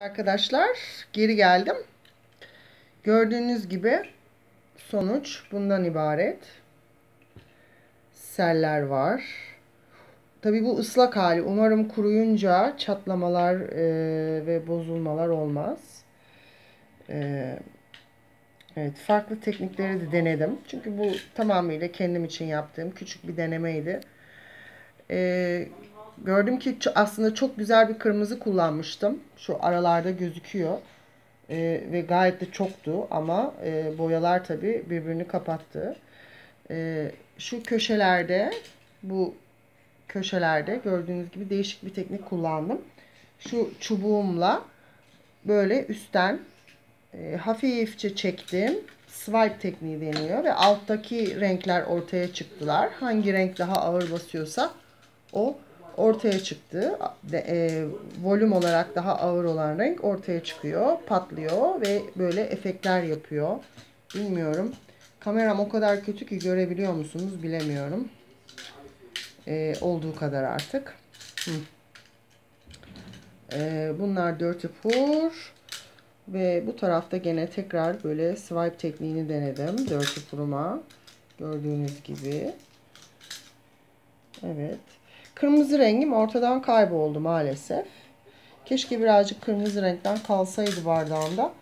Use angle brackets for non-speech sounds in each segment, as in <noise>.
Arkadaşlar geri geldim. Gördüğünüz gibi sonuç bundan ibaret. Seller var. Tabi bu ıslak hali. Umarım kuruyunca çatlamalar e, ve bozulmalar olmaz. E, evet farklı teknikleri de denedim. Çünkü bu tamamıyla kendim için yaptığım küçük bir denemeydi. E, gördüm ki aslında çok güzel bir kırmızı kullanmıştım. Şu aralarda gözüküyor. E, ve gayet de çoktu ama e, boyalar tabi birbirini kapattı. E, şu köşelerde bu köşelerde gördüğünüz gibi değişik bir teknik kullandım. Şu çubuğumla böyle üstten e, hafifçe çektim. Swipe tekniği deniyor ve alttaki renkler ortaya çıktılar. Hangi renk daha ağır basıyorsa o ortaya çıktı. De, e, volüm olarak daha ağır olan renk ortaya çıkıyor, patlıyor ve böyle efektler yapıyor. Bilmiyorum. Kameram o kadar kötü ki görebiliyor musunuz bilemiyorum. E, olduğu kadar artık. Hı. E, bunlar Dirty Pour. Ve bu tarafta gene tekrar böyle swipe tekniğini denedim. Dirty Pour'uma. Gördüğünüz gibi. Evet. Kırmızı rengim ortadan kayboldu maalesef. Keşke birazcık kırmızı renkten kalsaydı bardağımda.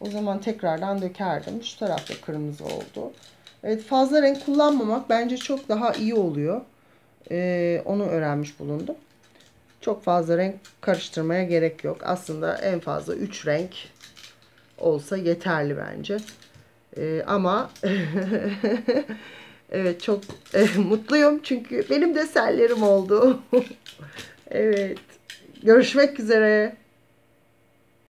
O zaman tekrardan dökerdim. Şu tarafta kırmızı oldu. Evet fazla renk kullanmamak bence çok daha iyi oluyor. Ee, onu öğrenmiş bulundum. Çok fazla renk karıştırmaya gerek yok. Aslında en fazla 3 renk olsa yeterli bence. Ee, ama <laughs> Evet çok e, mutluyum çünkü benim de sellerim oldu. <laughs> evet. Görüşmek üzere.